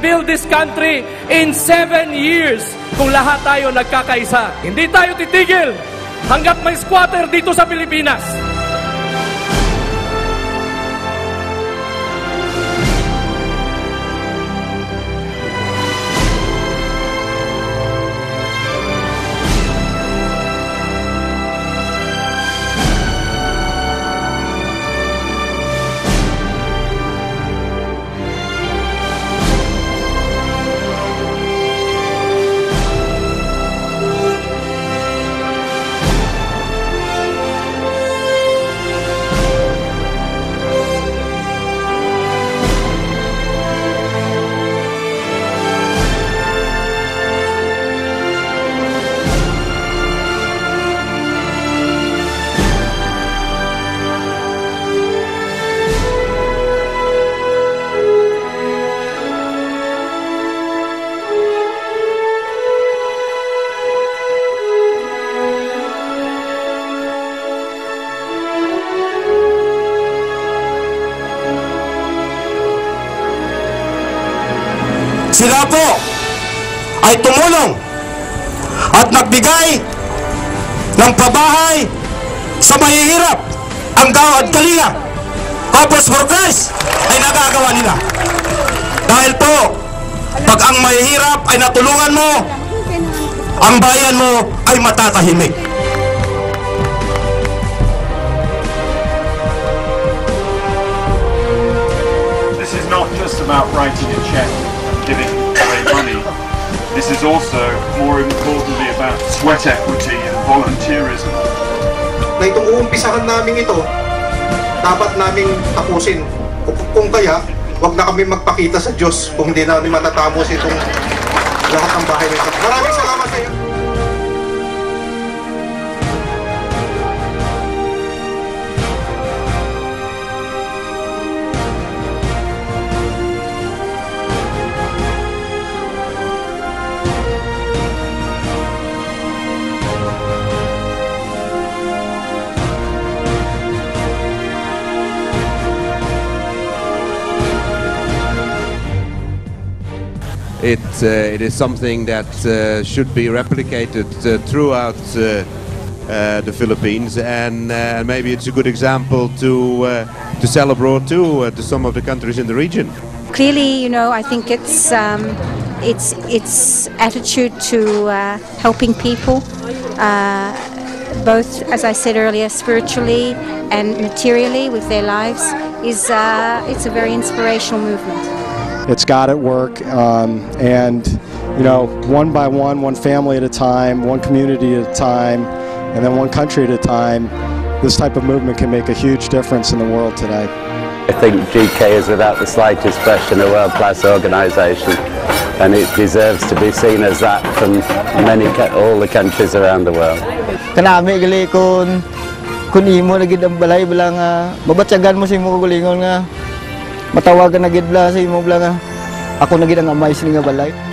build this country in seven years kung lahat tayo nagkakaisa. Hindi tayo titigil hanggat may squatter dito sa Pilipinas. Po ay tumulong at nagbigay ng pabahay sa mahihirap ang gawad kalinga. Tapos workers ay nagagawa nila. Dahil po, pag ang mahihirap ay natulungan mo, ang bayan mo ay matatahimik. This is not just about writing a check and giving money. This is also, more importantly, about sweat equity and volunteerism. na itong uumpisahan namin ito, dapat naming tapusin. Kung, kaya, wag na kami magpakita sa Diyos kung hindi namin matatapos itong lahat ng bahay nito. Maraming salamat sa iyo. It, uh, it is something that uh, should be replicated uh, throughout the Philippines, and maybe it's a good example to to sell abroad too to some of the countries in the region. Clearly, you know, I think it's um, it's its attitude to helping people, both as I said earlier, spiritually and materially with their lives, is uh, it's a very inspirational movement. It's got at work, um, and you know, one by one, one family at a time, one community at a time, and then one country at a time. This type of movement can make a huge difference in the world today. I think GK is without the slightest question a world-class organisation and it deserves to be seen as that from many, all the countries around the world. kanami gali kun kun imo na gid balay bala nga mabatyagan mo sa imo gulingon nga matawagan na gid sa imo bala nga. Ako na gid ang amay sini nga balay